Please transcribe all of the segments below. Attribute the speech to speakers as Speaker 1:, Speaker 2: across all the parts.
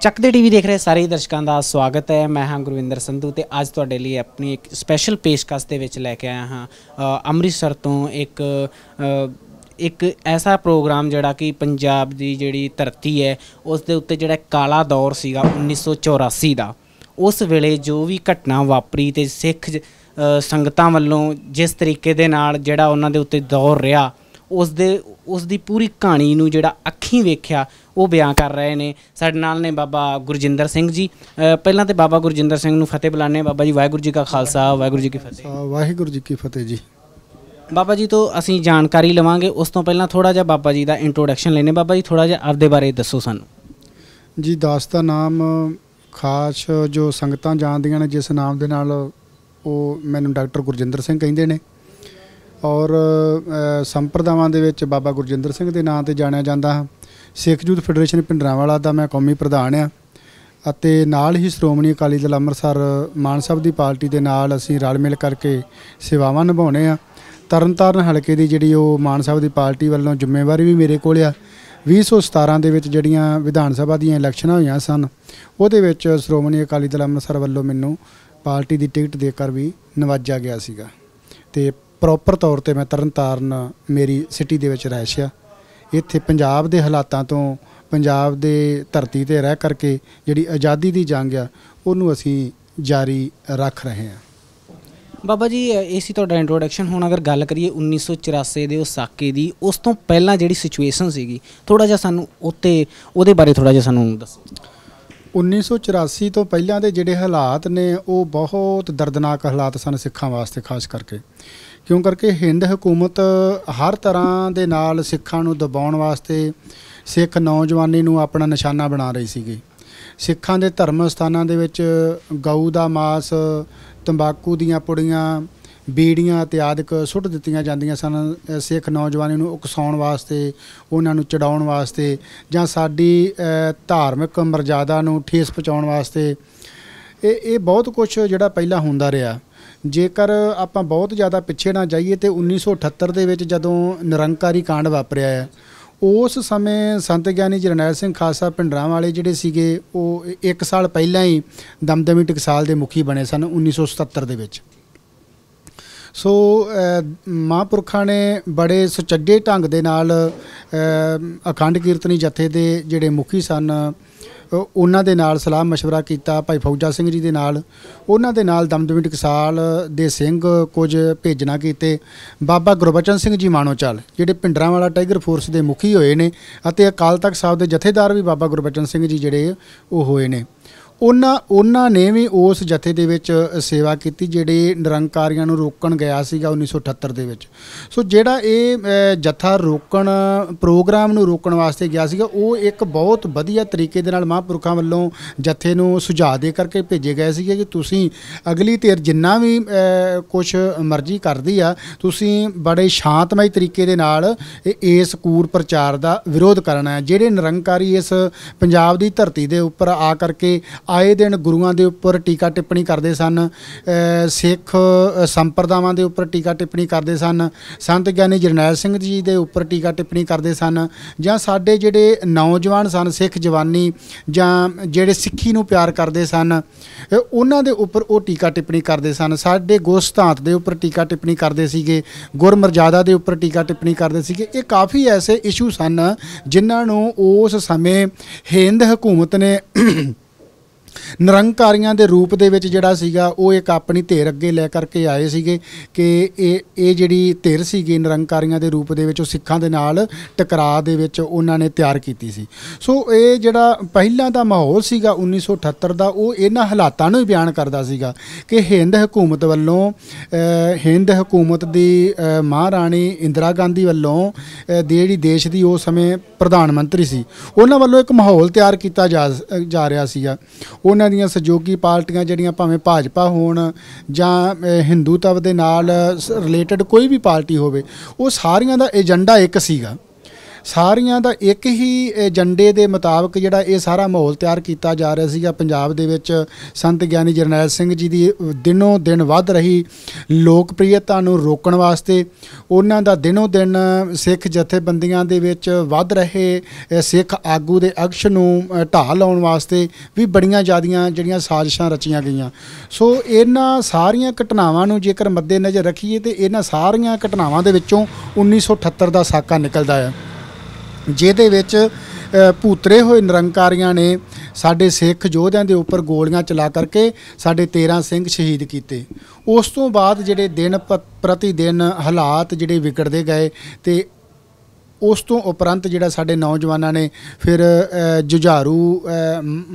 Speaker 1: ਚੱਕਦੇ ਟੀਵੀ ਦੇਖ ਰਹੇ ਸਾਰੇ ਦਰਸ਼ਕਾਂ ਦਾ ਸਵਾਗਤ ਹੈ। ਮੈਂ ਹਾਂ ਗੁਰਵਿੰਦਰ ਸੰਧੂ ਤੇ ਅੱਜ ਤੁਹਾਡੇ ਲਈ ਆਪਣੀ ਇੱਕ ਸਪੈਸ਼ਲ ਪੇਸ਼ਕਸ਼ ਦੇ ਵਿੱਚ ਲੈ ਕੇ ਆਇਆ ਹਾਂ। ਅੰਮ੍ਰਿਤਸਰ ਤੋਂ ਇੱਕ ਇੱਕ ਐਸਾ ਪ੍ਰੋਗਰਾਮ ਜਿਹੜਾ ਕਿ ਪੰਜਾਬ ਦੀ ਜਿਹੜੀ ਧਰਤੀ ਹੈ, ਉਸ ਦੇ ਉੱਤੇ ਜਿਹੜਾ ਕਾਲਾ ਦੌਰ ਸੀਗਾ 1984 ਦਾ। ਉਸ ਵੇਲੇ ਜੋ ਵੀ ਘਟਨਾ ਵਾਪਰੀ ਤੇ ਸਿੱਖ ਜ- ਸੰਗਤਾਂ ਵੱਲੋਂ ਜਿਸ ਤਰੀਕੇ ਦੇ ਨਾਲ ਜਿਹੜਾ ਉਹਨਾਂ ਦੇ ਉੱਤੇ ਦੌਰ ਰਿਹਾ ਉਸ ਦੇ ਉਸ ਦੀ ਪੂਰੀ ਕਹਾਣੀ ਨੂੰ ਜਿਹੜਾ ਅੱਖੀਂ ਵੇਖਿਆ ਉਹ ਬਿਆਨ ਕਰ ਰਹੇ ਨੇ। ਸਾਡੇ ਨਾਲ ਨੇ ਬਾਬਾ ਗੁਰਜਿੰਦਰ ਸਿੰਘ ਜੀ। ਪਹਿਲਾਂ ਤੇ ਬਾਬਾ ਗੁਰਜਿੰਦਰ ਸਿੰਘ ਨੂੰ ਫਤਿਹ ਬੁਲਾਣੇ ਬਾਬਾ ਜੀ ਵਾਹਿਗੁਰੂ ਜੀ ਕਾ ਖਾਲਸਾ ਵਾਹਿਗੁਰੂ ਜੀ ਕੀ ਫਤਿਹ।
Speaker 2: ਵਾਹਿਗੁਰੂ ਜੀ ਕੀ ਫਤਿਹ ਜੀ।
Speaker 1: ਬਾਬਾ ਜੀ ਤੋਂ ਅਸੀਂ ਜਾਣਕਾਰੀ ਲਵਾਂਗੇ। ਉਸ ਤੋਂ ਪਹਿਲਾਂ ਥੋੜਾ ਜਿਹਾ ਬਾਬਾ ਜੀ ਦਾ ਇੰਟਰੋਡਕਸ਼ਨ ਲੈਣੇ ਬਾਬਾ ਜੀ ਥੋੜਾ ਜਿਹਾ ਆਪਦੇ ਬਾਰੇ ਦੱਸੋ ਸਾਨੂੰ।
Speaker 2: ਜੀ ਦਾਸ ਦਾ ਨਾਮ ਖਾਸ ਜੋ ਸੰਗਤਾਂ ਜਾਣਦੀਆਂ ਨੇ ਜਿਸ ਨਾਮ ਦੇ ਨਾਲ ਉਹ ਮੈਨੂੰ ਡਾਕਟਰ ਗੁਰਜਿੰਦਰ ਸਿੰਘ ਕਹਿੰਦੇ ਨੇ। ਔਰ ਸੰਪਰਦਾਵਾਂ ਦੇ ਵਿੱਚ ਬਾਬਾ ਗੁਰਜਿੰਦਰ ਸਿੰਘ ਦੇ ਨਾਂ ਤੇ ਜਾਣਿਆ ਜਾਂਦਾ ਹੈ। ਸਿੱਖ ਯੂਥ ਫੈਡਰੇਸ਼ਨ ਭਿੰਡਰਾਂਵਾਲਾ ਦਾ ਮੈਂ ਕੌਮੀ ਪ੍ਰਧਾਨ ਆ ਅਤੇ ਨਾਲ ਹੀ ਸ਼੍ਰੋਮਣੀ ਅਕਾਲੀ ਦਲ ਅੰਮ੍ਰਿਤਸਰ ਮਾਨ ਸਾਹਿਬ ਦੀ ਪਾਰਟੀ ਦੇ ਨਾਲ ਅਸੀਂ ਰਲ ਮਿਲ ਕਰਕੇ ਸੇਵਾਵਾਂ ਨਿਭਾਉਣੇ ਆ ਤਰਨਤਾਰਨ ਹਲਕੇ ਦੀ ਜਿਹੜੀ ਉਹ ਮਾਨ ਸਾਹਿਬ ਦੀ ਪਾਰਟੀ ਵੱਲੋਂ ਜ਼ਿੰਮੇਵਾਰੀ ਵੀ ਮੇਰੇ ਕੋਲ ਆ। 2017 ਦੇ ਵਿੱਚ ਜਿਹੜੀਆਂ ਵਿਧਾਨ ਸਭਾ ਦੀਆਂ ਇਲੈਕਸ਼ਨਾਂ ਹੋਈਆਂ ਸਨ, ਉਹਦੇ ਵਿੱਚ ਸ਼੍ਰੋਮਣੀ ਅਕਾਲੀ ਦਲ ਅੰਮ੍ਰਿਤਸਰ ਵੱਲੋਂ ਮੈਨੂੰ ਪਾਰਟੀ ਦੀ ਟਿਕਟ ਦੇ ਕਰ ਵੀ ਨਵਾਜਿਆ ਗਿਆ ਸੀਗਾ। ਤੇ ਪ੍ਰੋਪਰ ਤੌਰ ਤੇ ਮੈਂ ਤਰਨਤਾਰਨ ਮੇਰੀ ਸਿਟੀ ਦੇ ਵਿੱਚ ਰਹਿਸ਼ ਆ। ਇੱਥੇ ਪੰਜਾਬ ਦੇ ਹਾਲਾਤਾਂ ਤੋਂ ਪੰਜਾਬ ਦੇ ਧਰਤੀ ਤੇ ਰਹਿ ਕਰਕੇ ਜਿਹੜੀ ਆਜ਼ਾਦੀ ਦੀ ਜੰਗ ਆ ਉਹਨੂੰ ਅਸੀਂ ਜਾਰੀ ਰੱਖ ਰਹੇ ਹਾਂ।
Speaker 1: ਬਾਬਾ ਜੀ ਇਹ ਸੀ ਤੁਹਾਡਾ ਇੰਟਰੋਡਕਸ਼ਨ ਹੁਣ ਅਗਰ ਗੱਲ ਕਰੀਏ 1984 ਦੇ ਉਸ ਸਾਕੇ ਦੀ ਉਸ ਤੋਂ ਪਹਿਲਾਂ ਜਿਹੜੀ ਸਿਚੁਏਸ਼ਨ ਸੀਗੀ ਥੋੜਾ ਜਿਹਾ ਸਾਨੂੰ ਉੱਤੇ ਉਹਦੇ ਬਾਰੇ ਥੋੜਾ ਜਿਹਾ ਸਾਨੂੰ ਦੱਸੋ।
Speaker 2: 1984 ਤੋਂ ਪਹਿਲਾਂ ਦੇ ਜਿਹੜੇ ਹਾਲਾਤ ਨੇ ਉਹ ਬਹੁਤ ਦਰਦਨਾਕ ਹਾਲਾਤ ਸਨ ਸਿੱਖਾਂ ਵਾਸਤੇ ਖਾਸ ਕਰਕੇ। ਕਿਉਂ ਕਰਕੇ ਹਿੰਦ ਹਕੂਮਤ ਹਰ ਤਰ੍ਹਾਂ ਦੇ ਨਾਲ ਸਿੱਖਾਂ ਨੂੰ ਦਬਾਉਣ ਵਾਸਤੇ ਸਿੱਖ ਨੌਜਵਾਨੀ ਨੂੰ ਆਪਣਾ ਨਿਸ਼ਾਨਾ ਬਣਾ ਰਹੀ ਸੀਗੀ। ਸਿੱਖਾਂ ਦੇ ਧਰਮ ਸਥਾਨਾਂ ਦੇ ਵਿੱਚ ਗਊ ਦਾ ਮਾਸ, ਤੰਬਾਕੂ ਦੀਆਂ ਪੁੜੀਆਂ, ਬੀੜੀਆਂ ਅਤੇ ਆਦਿਕ ਸੁੱਟ ਦਿੱਤੀਆਂ ਜਾਂਦੀਆਂ ਸਨ। ਸਿੱਖ ਨੌਜਵਾਨੀ ਨੂੰ ਉਕਸਾਉਣ ਵਾਸਤੇ, ਉਹਨਾਂ ਨੂੰ ਚੜਾਉਣ ਵਾਸਤੇ ਜਾਂ ਸਾਡੀ ਧਾਰਮਿਕ ਮਰਜ਼ਾਦਾ ਨੂੰ ਠੇਸ ਪਹੁੰਚਾਉਣ ਵਾਸਤੇ। ਇਹ ਇਹ ਬਹੁਤ ਕੁਝ ਜਿਹੜਾ ਪਹਿਲਾਂ ਹੁੰਦਾ ਰਿਹਾ। ਜੇਕਰ ਆਪਾਂ ਬਹੁਤ ਜ਼ਿਆਦਾ ਪਿੱਛੇ ਨਾ ਜਾਈਏ ਤੇ 1978 ਦੇ ਵਿੱਚ ਜਦੋਂ ਨਿਰੰਕਾਰੀ ਕਾਂਡ ਵਾਪਰਿਆ ਹੈ ਉਸ ਸਮੇਂ ਸੰਤ ਗਿਆਨੀ ਜਰਨੈਲ ਸਿੰਘ ਖਾਲਸਾ ਪਿੰਡਰਾਂ ਵਾਲੇ ਜਿਹੜੇ ਸੀਗੇ ਉਹ ਇੱਕ ਸਾਲ ਪਹਿਲਾਂ ਹੀ ਦਮਦਮੀ ਟਕਸਾਲ ਦੇ ਮੁਖੀ ਬਣੇ ਸਨ 1977 ਦੇ ਵਿੱਚ। ਸੋ ਅ, ਮਹਾਂਪੁਰਖਾਂ ਨੇ ਬੜੇ ਸੁਚੱਜੇ ਢੰਗ ਦੇ ਨਾਲ ਅਖੰਡ ਕੀਰਤਨੀ ਜਥੇ ਦੇ ਜਿਹੜੇ ਮੁਖੀ ਸਨ ਉਹਨਾਂ ਦੇ ਨਾਲ ਸਲਾਹ مشਵਰਾ ਕੀਤਾ, ਭਾਈ ਫੌਜਾ ਸਿੰਘ ਜੀ ਦੇ ਨਾਲ। ਉਹਨਾਂ ਦੇ ਨਾਲ ਦਮਦਮੀ ਟਕਸਾਲ ਦੇ ਸਿੰਘ ਕੁਝ ਭੇਜਣਾ ਕੀਤੇ। ਬਾਬਾ ਗੁਰਬਚਨ ਸਿੰਘ ਜੀ ਮਾਨੋਚਾਲ ਜਿਹੜੇ ਪਿੰਡਰਾਂ ਵਾਲਾ ਟਾਈਗਰ ਫੋਰਸ ਦੇ ਮੁਖੀ ਹੋਏ ਨੇ ਅਤੇ ਅਕਾਲ ਤਖਤ ਸਾਹਿਬ ਦੇ ਜਥੇਦਾਰ ਵੀ ਬਾਬਾ ਗੁਰਬਚਨ ਸਿੰਘ ਜੀ ਜਿਹੜੇ ਉਹ ਹੋਏ ਨੇ। ਉਹਨਾਂ ਉਹਨਾਂ ਨੇ ਵੀ ਉਸ ਜਥੇ ਦੇ ਵਿੱਚ ਸੇਵਾ ਕੀਤੀ ਜਿਹੜੇ ਨਿਰੰਕਾਰੀਆਂ ਨੂੰ ਰੋਕਣ ਗਿਆ ਸੀਗਾ 1978 ਦੇ ਵਿੱਚ। ਸੋ ਜਿਹੜਾ ਇਹ ਜਥਾ ਰੋਕਣ, ਪ੍ਰੋਗਰਾਮ ਨੂੰ ਰੋਕਣ ਵਾਸਤੇ ਗਿਆ ਸੀਗਾ, ਉਹ ਇੱਕ ਬਹੁਤ ਵਧੀਆ ਤਰੀਕੇ ਦੇ ਨਾਲ ਮਹਾਂਪੁਰਖਾਂ ਵੱਲੋਂ ਜਥੇ ਨੂੰ ਸੁਝਾਅ ਦੇ ਕਰਕੇ ਭੇਜੇ ਗਏ ਸੀਗੇ ਕਿ ਤੁਸੀਂ ਅਗਲੀ ਧਿਰ ਜਿੰਨਾ ਵੀ ਕੁਝ ਮਰਜ਼ੀ ਕਰਦੀ ਆ, ਤੁਸੀਂ ਬੜੇ ਸ਼ਾਂਤਮਈ ਤਰੀਕੇ ਦੇ ਨਾਲ ਇਸ ਕੂੜ ਪ੍ਰਚਾਰ ਦਾ ਵਿਰੋਧ ਕਰਨਾ ਹੈ। ਜਿਹੜੇ ਨਿਰੰਕਾਰੀ ਇਸ ਪੰਜਾਬ ਦੀ ਧਰਤੀ ਦੇ ਉੱਪਰ ਆ ਕਰਕੇ ਆਏ ਦਿਨ ਗੁਰੂਆਂ ਦੇ ਉੱਪਰ ਟੀਕਾ ਟਿੱਪਣੀ ਕਰਦੇ ਸਨ ਸਿੱਖ ਸੰਪਰਦਾਵਾਂ ਦੇ ਉੱਪਰ ਟੀਕਾ ਟਿੱਪਣੀ ਕਰਦੇ ਸਨ, ਸੰਤ ਗਿਆਨੀ ਜਰਨੈਲ ਸਿੰਘ ਜੀ ਦੇ ਉੱਪਰ ਟੀਕਾ ਟਿੱਪਣੀ ਕਰਦੇ ਸਨ, ਜਾਂ ਸਾਡੇ ਜਿਹੜੇ ਨੌਜਵਾਨ ਸਨ, ਸਿੱਖ ਜਵਾਨੀ, ਜਾਂ ਜਿਹੜੇ ਸਿੱਖੀ ਨੂੰ ਪਿਆਰ ਕਰਦੇ ਸਨ ਉਹਨਾਂ ਦੇ ਉੱਪਰ ਉਹ ਟੀਕਾ ਟਿੱਪਣੀ ਕਰਦੇ ਸਨ। ਸਾਡੇ ਗੁਰਸਤਾਂਤ ਦੇ ਉੱਪਰ ਟੀਕਾ ਟਿੱਪਣੀ ਕਰਦੇ ਸੀਗੇ, ਗੁਰਮਰਜ਼ਾਦਾ ਦੇ ਉੱਪਰ ਟੀਕਾ ਟਿੱਪਣੀ ਕਰਦੇ ਸੀਗੇ। ਇਹ ਕਾਫੀ ਐਸੇ ਇਸ਼ੂ ਸਨ, ਜਿਨ੍ਹਾਂ ਨੂੰ ਉਸ ਸਮੇਂ ਹਿੰਦ ਹਕੂਮਤ ਨੇ ਨਿਰੰਕਾਰੀਆਂ ਦੇ ਰੂਪ ਦੇ ਵਿੱਚ ਜਿਹੜਾ ਸੀਗਾ, ਉਹ ਇੱਕ ਆਪਣੀ ਧਿਰ ਅੱਗੇ ਲੈ ਕਰਕੇ ਆਏ ਸੀਗੇ ਕਿ ਇਹ ਇਹ ਜਿਹੜੀ ਧਿਰ ਸੀਗੀ ਨਿਰੰਕਾਰੀਆਂ ਦੇ ਰੂਪ ਦੇ ਵਿੱਚ, ਉਹ ਸਿੱਖਾਂ ਦੇ ਨਾਲ ਟਕਰਾਅ ਦੇ ਵਿੱਚ ਉਹਨਾਂ ਨੇ ਤਿਆਰ ਕੀਤੀ ਸੀ। ਸੋ ਇਹ ਜਿਹੜਾ ਪਹਿਲਾਂ ਦਾ ਮਾਹੌਲ ਸੀਗਾ 1978 ਦਾ, ਉਹ ਇਹਨਾਂ ਹਾਲਾਤਾਂ ਨੂੰ ਹੀ ਬਿਆਨ ਕਰਦਾ ਸੀਗਾ ਕਿ ਹਿੰਦ ਹਕੂਮਤ ਵੱਲੋਂ ਹਿੰਦ ਹਕੂਮਤ ਦੀ ਮਹਾਰਾਣੀ ਇੰਦਰਾ ਗਾਂਧੀ ਵੱਲੋਂ ਜਿਹੜੀ ਦੇਸ਼ ਦੀ ਉਸ ਸਮੇਂ ਪ੍ਰਧਾਨ ਮੰਤਰੀ ਸੀ, ਉਹਨਾਂ ਵੱਲੋਂ ਇੱਕ ਮਾਹੌਲ ਤਿਆਰ ਕੀਤਾ ਜਾ ਰਿਹਾ ਸੀਗਾ। ਉਹਨਾਂ ਦੀਆਂ ਸਹਿਯੋਗੀ ਪਾਰਟੀਆਂ ਜਿਹੜੀਆਂ ਭਾਵੇਂ ਭਾਜਪਾ ਹੋਣ ਜਾਂ ਹਿੰਦੂਤਵ ਦੇ ਨਾਲ ਰਿਲੇਟਡ ਕੋਈ ਵੀ ਪਾਰਟੀ ਹੋਵੇ, ਉਹ ਸਾਰੀਆਂ ਦਾ ਏਜੰਡਾ ਇੱਕ ਸੀਗਾ। ਸਾਰੀਆਂ ਦਾ ਇੱਕ ਹੀ ਏਜੰਡੇ ਦੇ ਮੁਤਾਬਕ ਜਿਹੜਾ ਇਹ ਸਾਰਾ ਮਾਹੌਲ ਤਿਆਰ ਕੀਤਾ ਜਾ ਰਿਹਾ ਸੀਗਾ ਪੰਜਾਬ ਦੇ ਵਿੱਚ। ਸੰਤ ਗਿਆਨੀ ਜਰਨੈਲ ਸਿੰਘ ਜੀ ਦੀ ਦਿਨੋਂ ਦਿਨ ਵੱਧ ਰਹੀ ਲੋਕਪ੍ਰਿਯਤਾ ਨੂੰ ਰੋਕਣ ਵਾਸਤੇ, ਉਹਨਾਂ ਦਾ ਦਿਨੋਂ ਦਿਨ ਸਿੱਖ ਜਥੇਬੰਦੀਆਂ ਦੇ ਵਿੱਚ ਵੱਧ ਰਹੇ ਸਿੱਖ ਆਗੂ ਦੇ ਅਕਸ਼ ਨੂੰ ਢਾਹ ਲਾਉਣ ਵਾਸਤੇ ਵੀ ਬੜੀਆਂ ਜ਼ਿਆਦੀਆਂ ਜਿਹੜੀਆਂ ਸਾਜ਼ਿਸ਼ਾਂ ਰਚੀਆਂ ਗਈਆਂ। ਸੋ ਇਹਨਾਂ ਸਾਰੀਆਂ ਘਟਨਾਵਾਂ ਨੂੰ ਜੇਕਰ ਮੱਦੇ ਨਜ਼ਰ ਰੱਖੀਏ ਤੇ ਇਹਨਾਂ ਸਾਰੀਆਂ ਘਟਨਾਵਾਂ ਦੇ ਵਿੱਚੋਂ 1978 ਦਾ ਸਾਕਾ ਨਿਕਲਦਾ ਹੈ। ਜਿਹਦੇ ਵਿੱਚ ਭੂਤਰੇ ਹੋਏ ਨਿਰੰਕਾਰੀਆਂ ਨੇ ਸਾਡੇ ਸਿੱਖ ਯੋਧਿਆਂ ਦੇ ਉੱਪਰ ਗੋਲੀਆਂ ਚਲਾ ਕਰਕੇ ਸਾਡੇ 13 ਸਿੰਘ ਸ਼ਹੀਦ ਕੀਤੇ। ਉਸ ਤੋਂ ਬਾਅਦ ਜਿਹੜੇ ਦਿਨ ਪ- ਪ੍ਰਤੀ ਦਿਨ ਹਾਲਾਤ ਜਿਹੜੇ ਵਿਗੜਦੇ ਗਏ ਤੇ ਉਸ ਤੋਂ ਉਪਰੰਤ ਜਿਹੜਾ ਸਾਡੇ ਨੌਜਵਾਨਾਂ ਨੇ ਫਿਰ ਜੁਝਾਰੂ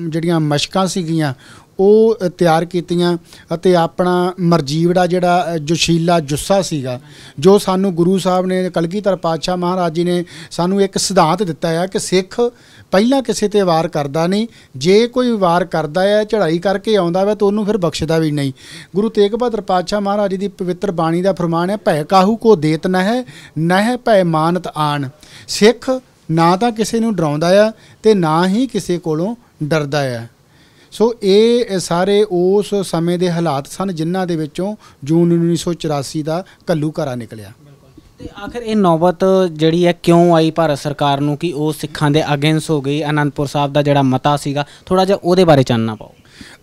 Speaker 2: ਜਿਹੜੀਆਂ ਮਸ਼ਕਾਂ ਸੀਗੀਆਂ ਉਹ ਤਿਆਰ ਕੀਤੀਆਂ ਅਤੇ ਆਪਣਾ ਮਰਜੀਵੜਾ ਜਿਹੜਾ ਜੋਸ਼ੀਲਾ ਜੁੱਸਾ ਸੀਗਾ, ਜੋ ਸਾਨੂੰ ਗੁਰੂ ਸਾਹਿਬ ਨੇ, ਕਲਗੀਧਰ ਪਾਤਸ਼ਾਹ ਮਹਾਰਾਜ ਜੀ ਨੇ ਸਾਨੂੰ ਇੱਕ ਸਿਧਾਂਤ ਦਿੱਤਾ ਹੈ ਕਿ ਸਿੱਖ ਪਹਿਲਾਂ ਕਿਸੇ ਤੇ ਵਾਰ ਕਰਦਾ ਨਹੀਂ, ਜੇ ਕੋਈ ਵਾਰ ਕਰਦਾ ਹੈ ਚੜ੍ਹਾਈ ਕਰਕੇ ਆਉਂਦਾ ਵਾ ਤਾਂ ਉਹਨੂੰ ਫਿਰ ਬਖਸ਼ਦਾ ਵੀ ਨਹੀਂ। ਗੁਰੂ ਤੇਗ ਬਹਾਦਰ ਪਾਤਸ਼ਾਹ ਮਹਾਰਾਜ ਜੀ ਦੀ ਪਵਿੱਤਰ ਬਾਣੀ ਦਾ ਫਰਮਾਨ ਹੈ ਭੈ ਕਾਹੂ ਕੋ ਦੇਤ ਨਾ ਹੈ ਨਾ ਹੈ ਭੈ ਮਾਨਤ ਆਣ। ਸਿੱਖ ਨਾ ਤਾਂ ਕਿਸੇ ਨੂੰ ਡਰਾਉਂਦਾ ਆ ਤੇ ਨਾ ਹੀ ਕਿਸੇ ਕੋਲੋਂ ਡਰਦਾ ਆ। ਸੋ ਇਹ ਸਾਰੇ ਉਸ ਸਮੇਂ ਦੇ ਹਾਲਾਤ ਸਨ ਜਿਨ੍ਹਾਂ ਦੇ ਵਿੱਚੋਂ ਜੂਨ 1984 ਦਾ ਕੱਲੂ ਘਰਾ ਨਿਕਲਿਆ।
Speaker 1: ਤੇ ਆਖਰ ਇਹ ਨੌਬਤ ਜਿਹੜੀ ਹੈ ਕਿਉਂ ਆਈ ਭਾਰਤ ਸਰਕਾਰ ਨੂੰ ਕਿ ਉਹ ਸਿੱਖਾਂ ਦੇ ਅਗੇਂਸ ਹੋ ਗਈ? ਅਨੰਦਪੁਰ ਸਾਹਿਬ ਦਾ ਜਿਹੜਾ ਮਤਾ ਸੀਗਾ ਥੋੜਾ ਜਿਹਾ ਉਹਦੇ ਬਾਰੇ ਚਾਨਣਾ ਪਾਓ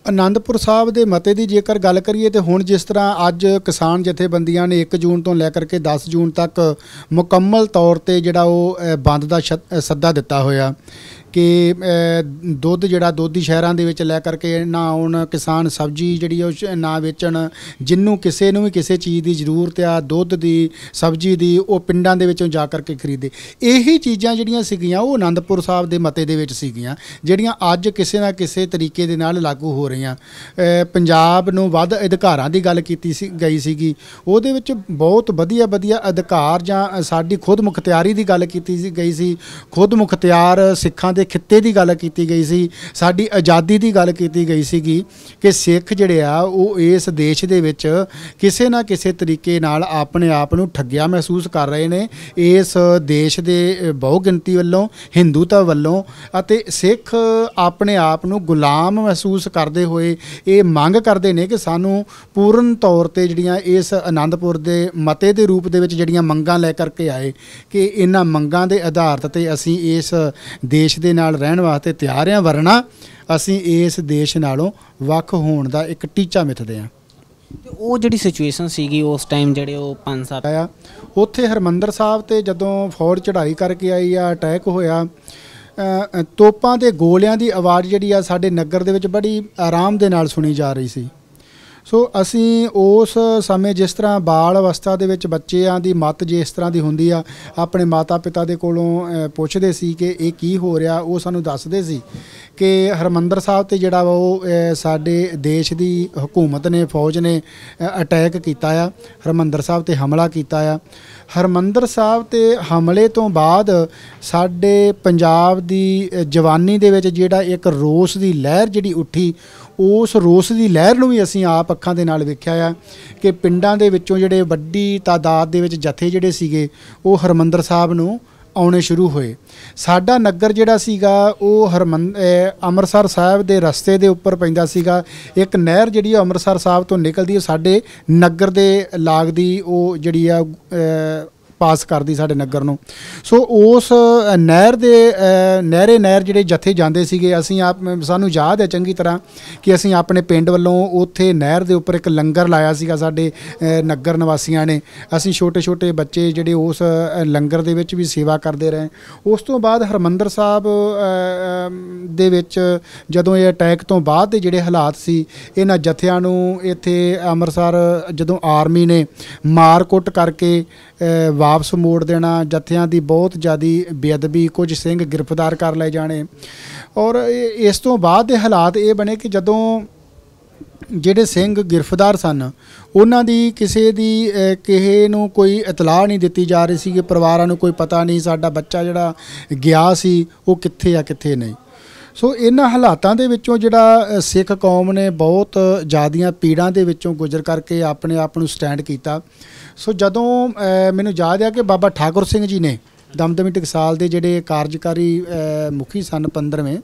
Speaker 2: ਆਨੰਦਪੁਰ ਸਾਹਿਬ ਦੇ ਮਤੇ ਦੀ ਜੇਕਰ ਗੱਲ ਕਰੀਏ ਤੇ ਹੁਣ ਜਿਸ ਤਰ੍ਹਾਂ ਅੱਜ ਕਿਸਾਨ ਜਥੇਬੰਦੀਆਂ ਨੇ 1 ਜੂਨ ਤੋਂ ਲੈ ਕਰਕੇ 10 ਜੂਨ ਤੱਕ ਮੁਕੰਮਲ ਤੌਰ ਤੇ ਜਿਹੜਾ ਉਹ ਬੰਦ ਦਾ ਸੱਦਾ ਦਿੱਤਾ ਹੋਇਆ ਕਿ ਦੁੱਧ ਜਿਹੜਾ ਦੋਧੀ ਸ਼ਹਿਰਾਂ ਦੇ ਵਿੱਚ ਲੈ ਕਰਕੇ ਨਾ ਆਉਣ, ਕਿਸਾਨ ਸਬਜ਼ੀ ਜਿਹੜੀ ਉਹ ਨਾ ਵੇਚਣ, ਜਿੰਨੂੰ ਕਿਸੇ ਨੂੰ ਵੀ ਕਿਸੇ ਚੀਜ਼ ਦੀ ਜ਼ਰੂਰਤ ਆ, ਦੁੱਧ ਦੀ, ਸਬਜ਼ੀ ਦੀ, ਉਹ ਪਿੰਡਾਂ ਦੇ ਵਿੱਚੋਂ ਜਾ ਕਰਕੇ ਖਰੀਦੇ। ਇਹੀ ਚੀਜ਼ਾਂ ਜਿਹੜੀਆਂ ਸੀਗੀਆਂ, ਉਹ ਆਨੰਦਪੁਰ ਸਾਹਿਬ ਦੇ ਮਤੇ ਦੇ ਵਿੱਚ ਸੀਗੀਆਂ, ਜਿਹੜੀਆਂ ਅੱਜ ਕਿਸੇ ਨਾ ਕਿਸੇ ਤਰੀਕੇ ਦੇ ਨਾਲ ਲਾਗੂ ਹੋ ਰਹੀਆਂ। ਪੰਜਾਬ ਨੂੰ ਵੱਧ ਅਧਿਕਾਰਾਂ ਦੀ ਗੱਲ ਕੀਤੀ ਸੀ, ਗਈ ਸੀਗੀ। ਉਹਦੇ ਵਿੱਚ ਬਹੁਤ ਵਧੀਆ ਵਧੀਆ ਅਧਿਕਾਰ ਜਾਂ ਸਾਡੀ ਖੁਦ ਮੁਖਤਿਆਰੀ ਦੀ ਗੱਲ ਕੀਤੀ ਸੀ, ਗਈ ਸੀ। ਖੁਦ ਮੁਖਤਿਆਰ ਸਿੱਖਾਂ ਦੇ ਖਿੱਤੇ ਦੀ ਗੱਲ ਕੀਤੀ ਗਈ ਸੀ ਸਾਡੀ ਆਜ਼ਾਦੀ ਦੀ ਗੱਲ ਕੀਤੀ ਗਈ ਸੀਗੀ ਕਿ ਸਿੱਖ ਜਿਹੜੇ ਆ ਉਹ ਇਸ ਦੇਸ਼ ਦੇ ਵਿੱਚ ਕਿਸੇ ਨਾ ਕਿਸੇ ਤਰੀਕੇ ਨਾਲ ਆਪਣੇ ਆਪ ਨੂੰ ਠੱਗਿਆ ਮਹਿਸੂਸ ਕਰ ਰਹੇ ਨੇ। ਇਸ ਦੇਸ਼ ਦੇ ਅ, ਬਹੁ ਗਿਣਤੀ ਵੱਲੋਂ ਹਿੰਦੂਤਾ ਵੱਲੋਂ ਅਤੇ ਸਿੱਖ ਆਪਣੇ ਆਪ ਨੂੰ ਗੁਲਾਮ ਮਹਿਸੂਸ ਕਰਦੇ ਹੋਏ ਇਹ ਮੰਗ ਕਰਦੇ ਨੇ ਕਿ ਸਾਨੂੰ ਪੂਰਨ ਤੌਰ ਤੇ ਜਿਹੜੀਆਂ ਇਸ ਆਨੰਦਪੁਰ ਦੇ ਮਤੇ ਦੇ ਰੂਪ ਦੇ ਵਿੱਚ ਜਿਹੜੀਆਂ ਮੰਗਾਂ ਲੈ ਕਰਕੇ ਆਏ ਕਿ ਇਹਨਾਂ ਮੰਗਾਂ ਦੇ ਆਧਾਰ ਤੇ ਅਸੀਂ ਇਸ ਦੇਸ਼ ਦੇ ਨਾਲ ਰਹਿਣ ਵਾਸਤੇ ਤਿਆਰ ਹਾਂ ਵਰਨਾ ਅਸੀਂ ਇਸ ਦੇਸ਼ ਨਾਲੋਂ ਵੱਖ ਹੋਣ ਦਾ ਇੱਕ ਟੀਚਾ ਮਿੱਥਦੇ ਹਾਂ।
Speaker 1: ਤੇ ਉਹ ਜਿਹੜੀ ਸਿਚੁਏਸ਼ਨ ਸੀਗੀ ਉਸ ਟਾਈਮ ਜਿਹੜੇ ਉਹ ਪੰਜ ਸੱਤ
Speaker 2: ਆਇਆ ਉੱਥੇ ਹਰਮੰਦਰ ਸਾਹਿਬ ਤੇ ਜਦੋਂ ਫੌਜ ਚੜ੍ਹਾਈ ਕਰਕੇ ਆਈ ਆ ਅਟੈਕ ਹੋਇਆ ਤੋਪਾਂ ਦੇ ਗੋਲਿਆਂ ਦੀ ਆਵਾਜ਼ ਜਿਹੜੀ ਆ ਸਾਡੇ ਨਗਰ ਦੇ ਵਿੱਚ ਬੜੀ ਆਰਾਮ ਦੇ ਨਾਲ ਸੁਣੀ ਜਾ ਰਹੀ ਸੀ। ਸੋ ਅਸੀਂ ਉਸ ਸਮੇਂ ਜਿਸ ਤਰ੍ਹਾਂ ਬਾਲ ਅਵਸਥਾ ਦੇ ਵਿੱਚ ਬੱਚਿਆਂ ਦੀ ਮਤ ਜਿਸ ਤਰ੍ਹਾਂ ਦੀ ਹੁੰਦੀ ਆ, ਆਪਣੇ ਮਾਤਾ ਪਿਤਾ ਦੇ ਕੋਲੋਂ ਪੁੱਛਦੇ ਸੀ ਕਿ ਇਹ ਕੀ ਹੋ ਰਿਹਾ, ਉਹ ਸਾਨੂੰ ਦੱਸਦੇ ਸੀ ਕਿ ਹਰਮੰਦਰ ਸਾਹਿਬ ਤੇ ਜਿਹੜਾ ਵਾ ਉਹ ਸਾਡੇ ਦੇਸ਼ ਦੀ ਹਕੂਮਤ ਨੇ, ਫੌਜ ਨੇ ਅਟੈਕ ਕੀਤਾ ਆ, ਹਰਮੰਦਰ ਸਾਹਿਬ ਤੇ ਹਮਲਾ ਕੀਤਾ ਆ। ਹਰਮੰਦਰ ਸਾਹਿਬ ਤੇ ਹਮਲੇ ਤੋਂ ਬਾਅਦ ਸਾਡੇ ਪੰਜਾਬ ਦੀ ਜਵਾਨੀ ਦੇ ਵਿੱਚ ਜਿਹੜਾ ਇੱਕ ਰੋਸ ਦੀ ਲਹਿਰ ਜਿਹੜੀ ਉੱਠੀ ਉਸ ਰੋਸ ਦੀ ਲਹਿਰ ਨੂੰ ਵੀ ਅਸੀਂ ਆਪ ਅੱਖਾਂ ਦੇ ਨਾਲ ਵੇਖਿਆ ਆ ਕਿ ਪਿੰਡਾਂ ਦੇ ਵਿੱਚੋਂ ਜਿਹੜੇ ਵੱਡੀ ਤਾਦਾਦ ਦੇ ਵਿੱਚ ਜਥੇ ਜਿਹੜੇ ਸੀਗੇ, ਉਹ ਹਰਮੰਦਰ ਸਾਹਿਬ ਨੂੰ ਆਉਣੇ ਸ਼ੁਰੂ ਹੋਏ। ਸਾਡਾ ਨਗਰ ਜਿਹੜਾ ਸੀਗਾ, ਉਹ ਹਰਮੰ ਅੰਮ੍ਰਿਤਸਰ ਸਾਹਿਬ ਦੇ ਰਸਤੇ ਦੇ ਉੱਪਰ ਪੈਂਦਾ ਸੀਗਾ। ਇੱਕ ਨਹਿਰ ਜਿਹੜੀ ਆ ਅੰਮ੍ਰਿਤਸਰ ਸਾਹਿਬ ਤੋਂ ਨਿਕਲਦੀ ਹੈ ਸਾਡੇ ਨਗਰ ਦੇ ਲਾਗ ਦੀ ਉਹ ਜਿਹੜੀ ਆ ਪਾਸ ਕਰਦੀ ਸਾਡੇ ਨਗਰ ਨੂੰ। ਸੋ ਉਸ ਨਹਿਰ ਦੇ ਨਹਿਰੇ ਨਹਿਰ ਜਿਹੜੇ ਜਥੇ ਜਾਂਦੇ ਸੀਗੇ, ਅਸੀਂ ਆਪ, ਸਾਨੂੰ ਯਾਦ ਹੈ ਚੰਗੀ ਤਰ੍ਹਾਂ ਕਿ ਅਸੀਂ ਆਪਣੇ ਪਿੰਡ ਵੱਲੋਂ ਉੱਥੇ ਨਹਿਰ ਦੇ ਉੱਪਰ ਇੱਕ ਲੰਗਰ ਲਾਇਆ ਸੀਗਾ ਸਾਡੇ ਨਗਰ ਨਿਵਾਸੀਆਂ ਨੇ। ਅਸੀਂ ਛੋਟੇ ਛੋਟੇ ਬੱਚੇ ਜਿਹੜੇ ਉਸ ਲੰਗਰ ਦੇ ਵਿੱਚ ਵੀ ਸੇਵਾ ਕਰਦੇ ਰਹੇ। ਉਸ ਤੋਂ ਬਾਅਦ ਹਰਮੰਦਰ ਸਾਹਿਬ ਦੇ ਵਿੱਚ ਜਦੋਂ ਇਹ ਅਟੈਕ ਤੋਂ ਬਾਅਦ ਦੇ ਜਿਹੜੇ ਹਾਲਾਤ ਸੀ, ਇਹਨਾਂ ਜਥਿਆਂ ਨੂੰ ਇੱਥੇ ਅੰਮ੍ਰਿਤਸਰ ਜਦੋਂ ਆਰਮੀ ਨੇ ਮਾਰ ਕੁੱਟ ਕਰਕੇ ਵਾਪਸ ਮੋੜ ਦੇਣਾ, ਜਥਿਆਂ ਦੀ ਬਹੁਤ ਜ਼ਿਆਦੀ ਬੇਅਦਬੀ, ਕੁਝ ਸਿੰਘ ਗ੍ਰਿਫਤਾਰ ਕਰ ਲਏ ਜਾਣੇ। ਔਰ ਇਹ- ਇਸ ਤੋਂ ਬਾਅਦ ਦੇ ਹਾਲਾਤ ਇਹ ਬਣੇ ਕਿ ਜਦੋਂ ਜਿਹੜੇ ਸਿੰਘ ਗ੍ਰਿਫਤਾਰ ਸਨ, ਉਹਨਾਂ ਦੀ ਕਿਸੇ ਦੀ ਕਿਸੇ ਨੂੰ ਕੋਈ ਇਤਲਾਹ ਨਹੀਂ ਦਿੱਤੀ ਜਾ ਰਹੀ ਸੀ ਕਿ ਪਰਿਵਾਰਾਂ ਨੂੰ ਕੋਈ ਪਤਾ ਨਹੀਂ ਸਾਡਾ ਬੱਚਾ ਜਿਹੜਾ ਗਿਆ ਸੀ, ਉਹ ਕਿੱਥੇ ਆ, ਕਿੱਥੇ ਨਹੀਂ। ਸੋ ਇਹਨਾਂ ਹਾਲਾਤਾਂ ਦੇ ਵਿੱਚੋਂ ਜਿਹੜਾ ਸਿੱਖ ਕੌਮ ਨੇ ਬਹੁਤ ਜ਼ਿਆਦੀਆਂ ਪੀੜਾਂ ਦੇ ਵਿੱਚੋਂ ਗੁਜ਼ਰ ਕਰਕੇ ਆਪਣੇ ਆਪ ਨੂੰ ਸਟੈਂਡ ਕੀਤਾ। ਸੋ ਜਦੋਂ ਮੈਨੂੰ ਯਾਦ ਆ ਕਿ ਬਾਬਾ ਠਾਕੁਰ ਸਿੰਘ ਜੀ ਨੇ ਦਮਦਮੀ ਟਕਸਾਲ ਦੇ ਜਿਹੜੇ ਕਾਰਜਕਾਰੀ ਮੁਖੀ ਸਨ 15ਵੇਂ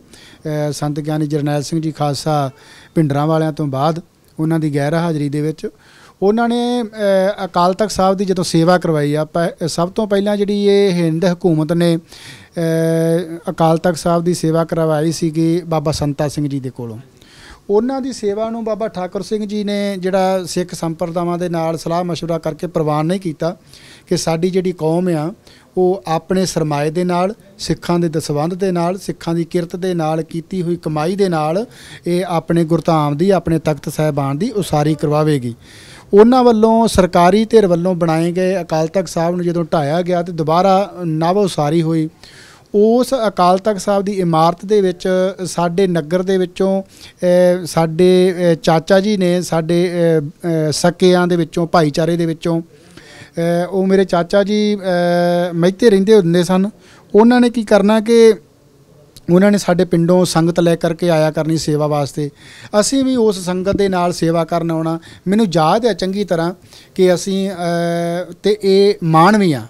Speaker 2: ਸੰਤ ਗਿਆਨੀ ਜਰਨੈਲ ਸਿੰਘ ਜੀ ਖਾਲਸਾ ਭਿੰਡਰਾਂ ਵਾਲਿਆਂ ਤੋਂ ਬਾਅਦ ਉਹਨਾਂ ਦੀ ਗੈਰ ਹਾਜ਼ਰੀ ਦੇ ਵਿੱਚ, ਉਹਨਾਂ ਨੇ ਅਕਾਲ ਤਖਤ ਸਾਹਿਬ ਦੀ ਜਦੋਂ ਸੇਵਾ ਕਰਵਾਈ ਆ ਪ- ਸਭ ਤੋਂ ਪਹਿਲਾਂ ਜਿਹੜੀ ਇਹ ਹਿੰਦ ਹਕੂਮਤ ਨੇ ਅਕਾਲ ਤਖਤ ਸਾਹਿਬ ਦੀ ਸੇਵਾ ਕਰਵਾਈ ਸੀਗੀ ਬਾਬਾ ਸੰਤਾ ਸਿੰਘ ਜੀ ਦੇ ਕੋਲੋਂ। ਉਹਨਾਂ ਦੀ ਸੇਵਾ ਨੂੰ ਬਾਬਾ ਠਾਕੁਰ ਸਿੰਘ ਜੀ ਨੇ ਜਿਹੜਾ ਸਿੱਖ ਸੰਪਰਦਾਵਾਂ ਦੇ ਨਾਲ ਸਲਾਹ مشورہ ਕਰਕੇ ਪ੍ਰਵਾਨ ਨਹੀਂ ਕੀਤਾ ਕਿ ਸਾਡੀ ਜਿਹੜੀ ਕੌਮ ਆ ਉਹ ਆਪਣੇ ਸਰਮਾਏ ਦੇ ਨਾਲ ਸਿੱਖਾਂ ਦੇ ਦਸਵੰਧ ਦੇ ਨਾਲ ਸਿੱਖਾਂ ਦੀ ਕਿਰਤ ਦੇ ਨਾਲ ਕੀਤੀ ਹੋਈ ਕਮਾਈ ਦੇ ਨਾਲ ਇਹ ਆਪਣੇ ਗੁਰਧਾਮ ਦੀ ਆਪਣੇ ਤਖਤ ਸਾਹਿਬਾਨ ਦੀ ਉਸਾਰੀ ਕਰਵਾਵੇਗੀ ਉਹਨਾਂ ਵੱਲੋਂ ਸਰਕਾਰੀ ਧਿਰ ਵੱਲੋਂ ਬਣਾਏ ਗਏ ਅਕਾਲ ਤਖਤ ਸਾਹਿਬ ਨੂੰ ਜਦੋਂ ਢਾਇਆ ਗਿਆ ਤੇ ਦੁਬਾਰਾ ਨਵ ਉਸਾਰੀ ਹੋਈ ਉਸ ਅਕਾਲ ਤਖਤ ਸਾਹਿਬ ਦੀ ਇਮਾਰਤ ਦੇ ਵਿੱਚ ਸਾਡੇ ਨਗਰ ਦੇ ਵਿੱਚੋਂ ਸਾਡੇ ਚਾਚਾ ਜੀ ਨੇ ਸਾਡੇ ਸਕਿਆਂ ਦੇ ਵਿੱਚੋਂ ਭਾਈਚਾਰੇ ਦੇ ਵਿੱਚੋਂ ਉਹ ਮੇਰੇ ਚਾਚਾ ਜੀ ਮਹਿਤੇ ਰਹਿੰਦੇ ਹੁੰਦੇ ਸਨ। ਉਹਨਾਂ ਨੇ ਕੀ ਕਰਨਾ ਕਿ ਉਹਨਾਂ ਨੇ ਸਾਡੇ ਪਿੰਡੋਂ ਸੰਗਤ ਲੈ ਕਰਕੇ ਆਇਆ ਕਰਨੀ ਸੇਵਾ ਵਾਸਤੇ। ਅਸੀਂ ਵੀ ਉਸ ਸੰਗਤ ਦੇ ਨਾਲ ਸੇਵਾ ਕਰਨ ਆਉਣਾ। ਮੈਨੂੰ ਯਾਦ ਹੈ ਚੰਗੀ ਤਰ੍ਹਾਂ ਕਿ ਅਸੀਂ ਅ, ਤੇ ਇਹ ਮਾਣ ਵੀ ਆ।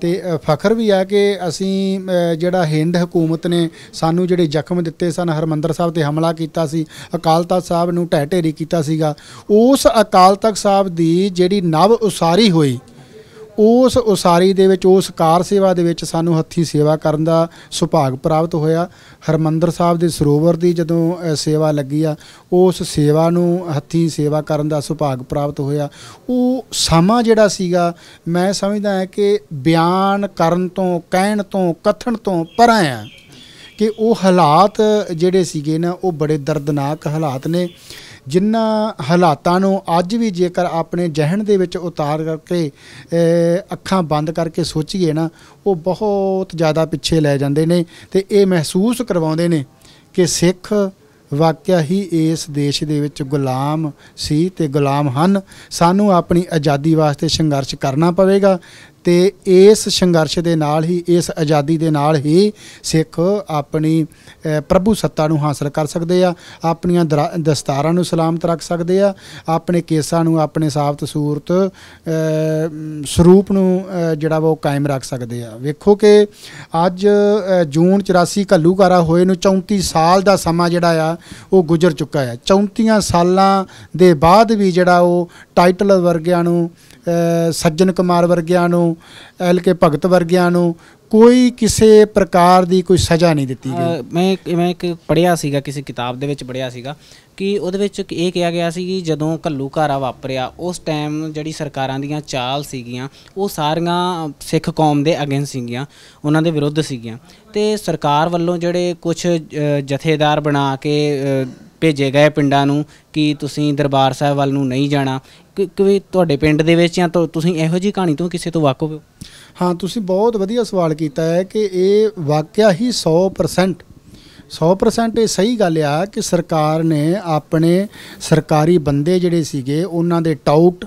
Speaker 2: ਤੇ ਫਖਰ ਵੀ ਆ ਕਿ ਅਸੀਂ ਜਿਹੜਾ ਹਿੰਦ ਹਕੂਮਤ ਨੇ ਸਾਨੂੰ ਜਿਹੜੇ ਜ਼ਖਮ ਦਿੱਤੇ ਸਨ, ਹਰਮੰਦਰ ਸਾਹਿਬ ਤੇ ਹਮਲਾ ਕੀਤਾ ਸੀ, ਅਕਾਲ ਤਖਤ ਸਾਹਿਬ ਨੂੰ ਢਹਿ ਢੇਰੀ ਕੀਤਾ ਸੀਗਾ, ਉਸ ਅਕਾਲ ਤਖਤ ਸਾਹਿਬ ਦੀ ਜਿਹੜੀ ਨਵ ਉਸਾਰੀ ਹੋਈ ਉਸ ਉਸਾਰੀ ਦੇ ਵਿੱਚ, ਉਸ ਕਾਰ ਸੇਵਾ ਦੇ ਵਿੱਚ ਸਾਨੂੰ ਹੱਥੀਂ ਸੇਵਾ ਕਰਨ ਦਾ ਸੁਭਾਗ ਪ੍ਰਾਪਤ ਹੋਇਆ। ਹਰਮੰਦਰ ਸਾਹਿਬ ਦੇ ਸਰੋਵਰ ਦੀ ਜਦੋਂ ਸੇਵਾ ਲੱਗੀ ਆ, ਉਸ ਸੇਵਾ ਨੂੰ ਹੱਥੀਂ ਸੇਵਾ ਕਰਨ ਦਾ ਸੁਭਾਗ ਪ੍ਰਾਪਤ ਹੋਇਆ। ਉਹ ਸਮਾਂ ਜਿਹੜਾ ਸੀਗਾ, ਮੈਂ ਸਮਝਦਾ ਹਾਂ ਕਿ ਬਿਆਨ ਕਰਨ ਤੋਂ, ਕਹਿਣ ਤੋਂ, ਕਥਨ ਤੋਂ ਪਰਾਂ ਆ ਕਿ ਉਹ ਹਾਲਾਤ ਜਿਹੜੇ ਸੀਗੇ ਨਾ, ਉਹ ਬੜੇ ਦਰਦਨਾਕ ਹਾਲਾਤ ਨੇ। ਜਿਨ੍ਹਾਂ ਹਾਲਾਤਾਂ ਨੂੰ ਅੱਜ ਵੀ ਜੇਕਰ ਆਪਣੇ ਜਹਨ ਦੇ ਵਿੱਚ ਉਤਾਰ ਕਰਕੇ ਅੱਖਾਂ ਬੰਦ ਕਰਕੇ ਸੋਚੀਏ ਨਾ, ਉਹ ਬਹੁਤ ਜ਼ਿਆਦਾ ਪਿੱਛੇ ਲੈ ਜਾਂਦੇ ਨੇ ਤੇ ਇਹ ਮਹਿਸੂਸ ਕਰਵਾਉਂਦੇ ਨੇ ਕਿ ਸਿੱਖ ਵਾਕਿਆ ਹੀ ਇਸ ਦੇਸ਼ ਦੇ ਵਿੱਚ ਗੁਲਾਮ ਸੀ ਤੇ ਗੁਲਾਮ ਹਨ। ਸਾਨੂੰ ਆਪਣੀ ਆਜ਼ਾਦੀ ਵਾਸਤੇ ਸੰਘਰਸ਼ ਕਰਨਾ ਪਵੇਗਾ ਤੇ ਇਸ ਸੰਘਰਸ਼ ਦੇ ਨਾਲ ਹੀ, ਇਸ ਆਜ਼ਾਦੀ ਦੇ ਨਾਲ ਹੀ ਸਿੱਖ ਆਪਣੀ ਪ੍ਰਭੂ ਸੱਤਾ ਨੂੰ ਹਾਸਲ ਕਰ ਸਕਦੇ ਆ, ਆਪਣੀਆਂ ਦਰਾ- ਦਸਤਾਰਾਂ ਨੂੰ ਸਲਾਮਤ ਰੱਖ ਸਕਦੇ ਆ, ਆਪਣੇ ਕੇਸਾਂ ਨੂੰ ਆਪਣੇ ਸਾਫ਼ਤ ਸੂਰਤ ਸਰੂਪ ਨੂੰ ਜਿਹੜਾ ਵਾ ਉਹ ਕਾਇਮ ਰੱਖ ਸਕਦੇ ਆ। ਵੇਖੋ ਕਿ ਅੱਜ ਜੂਨ 84 ਘੱਲੂਘਾਰਾ ਹੋਏ ਨੂੰ 34 ਸਾਲ ਦਾ ਸਮਾਂ ਜਿਹੜਾ ਆ, ਉਹ ਗੁਜ਼ਰ ਚੁੱਕਾ ਹੈ 34 ਸਾਲਾਂ ਦੇ ਬਾਅਦ ਵੀ ਜਿਹੜਾ ਉਹ ਟਾਈਟਲ ਵਰਗਿਆਂ ਨੂੰ ਸੱਜਣ ਕੁਮਾਰ ਵਰਗਿਆਂ ਨੂੰ, ਐਲ ਕੇ ਭਗਤ ਵਰਗਿਆਂ ਨੂੰ ਕੋਈ ਕਿਸੇ ਪ੍ਰਕਾਰ ਦੀ ਕੋਈ ਸਜ਼ਾ ਨਹੀਂ ਦਿੱਤੀ ਗਈ।
Speaker 1: ਮੈਂ ਇੱਕ- ਮੈਂ ਇੱਕ ਪੜਿਆ ਸੀਗਾ, ਕਿਸੇ ਕਿਤਾਬ ਦੇ ਵਿੱਚ ਪੜਿਆ ਸੀਗਾ ਕਿ ਉਹਦੇ ਵਿੱਚ ਇਹ ਕਿਹਾ ਗਿਆ ਸੀ ਕਿ ਜਦੋਂ ਘੱਲੂ ਘਾਰਾ ਵਾਪਰਿਆ, ਉਸ ਟਾਈਮ ਜਿਹੜੀ ਸਰਕਾਰਾਂ ਦੀਆਂ ਚਾਲ ਸੀਗੀਆਂ, ਉਹ ਸਾਰੀਆਂ ਸਿੱਖ ਕੌਮ ਦੇ ਅਗੇਂਸਟ ਸੀਗੀਆਂ, ਉਹਨਾਂ ਦੇ ਵਿਰੁੱਧ ਸੀਗੀਆਂ। ਤੇ ਸਰਕਾਰ ਵੱਲੋਂ ਜਿਹੜੇ ਕੁਝ ਜਥੇਦਾਰ ਬਣਾ ਕੇ ਭੇਜੇ ਗਏ ਪਿੰਡਾਂ ਨੂੰ ਕਿ ਤੁਸੀਂ ਦਰਬਾਰ ਸਾਹਿਬ ਵੱਲ ਨੂੰ ਨਹੀਂ ਜਾਣਾ ਕਿ ਤੁਹਾਡੇ ਪਿੰਡ ਦੇ ਵਿੱਚ ਜਾਂ ਤੁਸੀਂ ਇਹੋ ਜੀ ਕਹਾਣੀ ਤੋਂ ਕਿਸੇ ਤੋਂ ਵਾਕਫ ਹੋ
Speaker 2: ਹਾਂ, ਤੁਸੀਂ ਬਹੁਤ ਵਧੀਆ ਸਵਾਲ ਕੀਤਾ ਹੈ ਕਿ ਇਹ ਵਾਕਿਆ ਹੀ 100% 100% ਇਹ ਸਹੀ ਗੱਲ ਆ ਕਿ ਸਰਕਾਰ ਨੇ ਆਪਣੇ ਸਰਕਾਰੀ ਬੰਦੇ ਜਿਹੜੇ ਸੀਗੇ, ਉਹਨਾਂ ਦੇ ਟਾਊਟ,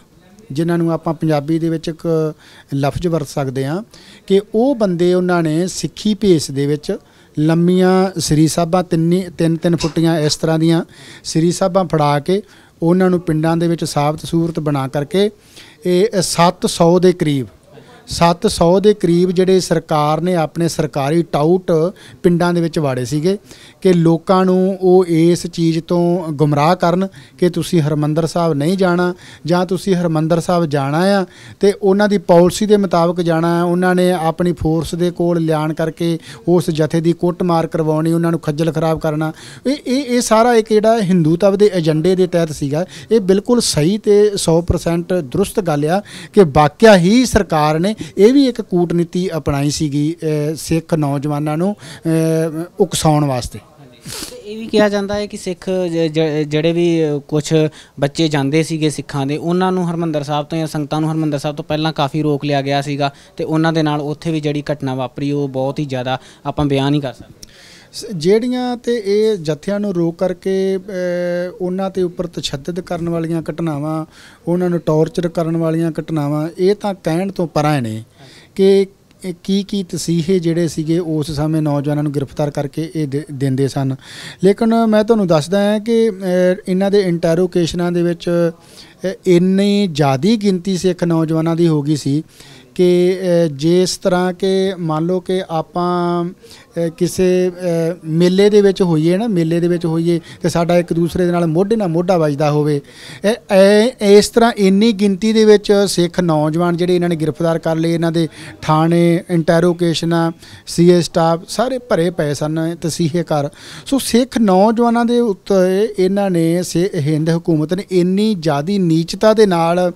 Speaker 2: ਜਿਨ੍ਹਾਂ ਨੂੰ ਆਪਾਂ ਪੰਜਾਬੀ ਦੇ ਵਿੱਚ ਇੱਕ ਲਫ਼ਜ਼ ਵਰਤ ਸਕਦੇ ਹਾਂ, ਕਿ ਉਹ ਬੰਦੇ ਉਹਨਾਂ ਨੇ ਸਿੱਖੀ ਭੇਸ ਦੇ ਵਿੱਚ ਲੰਮੀਆਂ ਸ੍ਰੀ ਸਾਹਿਬਾਂ ਤਿੰਨ ਤਿੰਨ ਤਿੰਨ ਫੁੱਟੀਆਂ ਇਸ ਤਰ੍ਹਾਂ ਦੀਆਂ ਸ੍ਰੀ ਸਾਹਿਬਾਂ ਫੜਾ ਕੇ ਉਹਨਾਂ ਨੂੰ ਪਿੰਡਾਂ ਦੇ ਵਿੱਚ ਸਾਬਤ ਸੂਰਤ ਬਣਾ ਕਰਕੇ ਇਹ 700 ਦੇ ਕਰੀਬ 700 ਦੇ ਕਰੀਬ ਜਿਹੜੇ ਸਰਕਾਰ ਨੇ ਆਪਣੇ ਸਰਕਾਰੀ ਟਾਊਟ ਪਿੰਡਾਂ ਦੇ ਵਿੱਚ ਵਾੜੇ ਸੀਗੇ ਕਿ ਲੋਕਾਂ ਨੂੰ ਉਹ ਇਸ ਚੀਜ਼ ਤੋਂ ਗੁੰਮਰਾਹ ਕਰਨ ਕਿ ਤੁਸੀਂ ਹਰਮੰਦਰ ਸਾਹਿਬ ਨਹੀਂ ਜਾਣਾ ਜਾਂ ਤੁਸੀਂ ਹਰਮੰਦਰ ਸਾਹਿਬ ਜਾਣਾ ਆ ਤੇ ਉਹਨਾਂ ਦੀ ਪਾਲਿਸੀ ਦੇ ਮੁਤਾਬਕ ਜਾਣਾ ਆ ਉਹਨਾਂ ਨੇ ਆਪਣੀ ਫੋਰਸ ਦੇ ਕੋਲ ਲਿਆਣ ਕਰਕੇ ਉਸ ਜਥੇ ਦੀ ਕੁੱਟਮਾਰ ਕਰਵਾਉਣੀ, ਉਹਨਾਂ ਨੂੰ ਖੱਜਲ ਖਰਾਬ ਕਰਨਾ। ਇਹ ਇਹ ਇਹ ਸਾਰਾ ਇੱਕ ਜਿਹੜਾ ਹਿੰਦੂਤਵ ਦੇ ਏਜੰਡੇ ਦੇ ਤਹਿਤ ਸੀਗਾ। ਇਹ ਬਿਲਕੁਲ ਸਹੀ ਤੇ 100% ਦਰੁਸਤ ਗੱਲ ਆ ਕਿ ਵਾਕਿਆ ਹੀ ਸਰਕਾਰ ਨੇ ਇਹ ਵੀ ਇੱਕ ਕੂਟਨੀਤੀ ਅਪਣਾਈ ਸੀਗੀ ਸਿੱਖ ਨੌਜਵਾਨਾਂ ਨੂੰ ਉਕਸਾਉਣ ਵਾਸਤੇ।
Speaker 1: ਇਹ ਵੀ ਕਿਹਾ ਜਾਂਦਾ ਹੈ ਕਿ ਸਿੱਖ ਜ- ਜਿਹੜੇ ਵੀ ਕੁਝ ਬੱਚੇ ਜਾਂਦੇ ਸੀਗੇ ਸਿੱਖਾਂ ਦੇ, ਉਹਨਾਂ ਨੂੰ ਹਰਮੰਦਰ ਸਾਹਿਬ ਤੋਂ ਜਾਂ ਸੰਗਤਾਂ ਨੂੰ ਹਰਮੰਦਰ ਸਾਹਿਬ ਤੋਂ ਪਹਿਲਾਂ ਕਾਫੀ ਰੋਕ ਲਿਆ ਗਿਆ ਸੀਗਾ ਤੇ ਉਹਨਾਂ ਦੇ ਨਾਲ ਉੱਥੇ ਵੀ ਜਿਹੜੀ ਘਟਨਾ ਵਾਪਰੀ, ਉਹ ਬਹੁਤ ਹੀ ਜ਼ਿਆਦਾ ਆਪਾਂ ਬਿਆਨ ਨਹੀਂ ਕਰ ਸਕਦੇ
Speaker 2: ਜਿਹੜੀਆਂ ਤੇ ਇਹ ਜਥਿਆਂ ਨੂੰ ਰੋਕ ਕਰਕੇ ਉਹਨਾਂ ਤੇ ਉੱਪਰ ਤਸ਼ੱਦਦ ਕਰਨ ਵਾਲੀਆਂ ਘਟਨਾਵਾਂ, ਉਹਨਾਂ ਨੂੰ ਟੌਰਚਰ ਕਰਨ ਵਾਲੀਆਂ ਘਟਨਾਵਾਂ, ਇਹ ਤਾਂ ਕਹਿਣ ਤੋਂ ਪਰਾਂ ਨੇ ਕਿ ਕੀ ਕੀ ਤਸੀਹੇ ਜਿਹੜੇ ਸੀਗੇ, ਉਸ ਸਮੇਂ ਨੌਜਵਾਨਾਂ ਨੂੰ ਗ੍ਰਿਫਤਾਰ ਕਰਕੇ ਇਹ ਦੇ- ਦਿੰਦੇ ਸਨ। ਲੇਕਿਨ ਮੈਂ ਤੁਹਾਨੂੰ ਦੱਸਦਾ ਹਾਂ ਕਿ ਇਹਨਾਂ ਦੇ ਇੰਟਰੋਗੇਸ਼ਨਾਂ ਦੇ ਵਿੱਚ ਇੰਨੀ ਜ਼ਿਆਦੀ ਗਿਣਤੀ ਸਿੱਖ ਨੌਜਵਾਨਾਂ ਦੀ ਹੋ ਗਈ ਸੀ ਕਿ ਜਿਸ ਤਰ੍ਹਾਂ ਕਿ ਮੰਨ ਲਓ ਕਿ ਆਪਾਂ ਕਿਸੇ ਮੇਲੇ ਦੇ ਵਿੱਚ ਹੋਈਏ ਨਾ, ਮੇਲੇ ਦੇ ਵਿੱਚ ਹੋਈਏ ਤੇ ਸਾਡਾ ਇੱਕ ਦੂਸਰੇ ਦੇ ਨਾਲ ਮੋਢੇ ਨਾਲ ਮੋਢਾ ਵੱਜਦਾ ਹੋਵੇ। ਇਸ ਤਰ੍ਹਾਂ ਇੰਨੀ ਗਿਣਤੀ ਦੇ ਵਿੱਚ ਸਿੱਖ ਨੌਜਵਾਨ ਜਿਹੜੇ ਇਹਨਾਂ ਨੇ ਗ੍ਰਿਫਤਾਰ ਕਰ ਲਏ, ਇਹਨਾਂ ਦੇ ਥਾਣੇ ਇੰਟਰੋਗੇਸ਼ਨਾਂ ਸੀਏ ਸਟਾਫ, ਸਾਰੇ ਭਰੇ ਪਏ ਸਨ, ਤਸੀਹੇ ਕਰ ਸੋ ਸਿੱਖ ਨੌਜਵਾਨਾਂ ਦੇ ਉੱਤੇ ਇਹਨਾਂ ਨੇ ਸੇ- ਹਿੰਦ ਹਕੂਮਤ ਨੇ ਇੰਨੀ ਜ਼ਿਆਦੀ ਨੀਚਤਾ ਦੇ ਨਾਲ